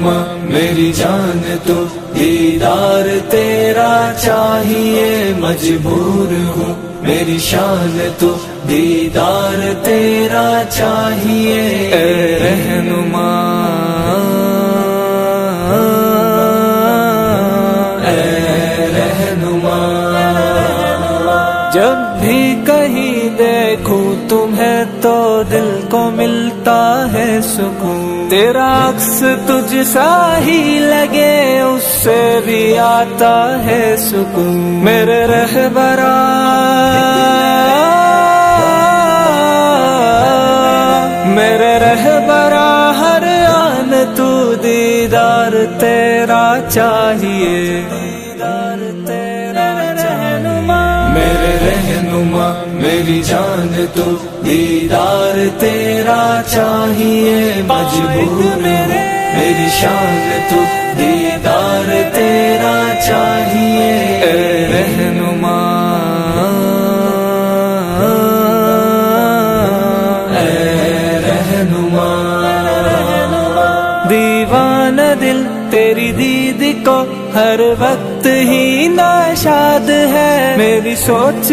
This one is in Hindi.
रहनुमा मेरी जान तो दीदार तेरा चाहिए, मजबूर हूँ। मेरी शान तो दीदार तेरा चाहिए। रहनुमा। जब भी कहीं देखूँ तुम्हें तो दिल को मिलता है सुकून। तेरा अक्स तुझ सा ही लगे, उससे भी आता है सुकून। मेरे रहबरा। मेरे रहबरा, हर आन तू दीदार तेरा चाहिए। दीदार तेरा रहनुमा। मेरे रहनुमा। मेरी जान तो दीदार तेरा चाहिए मजबूर मेरे। मेरी शान तो दीदार तेरा चाहिए। रहनुमा रहनुमा दीवाना दिल तेरी दीदी को हर वक्त ही नाशाद है। मेरी सोच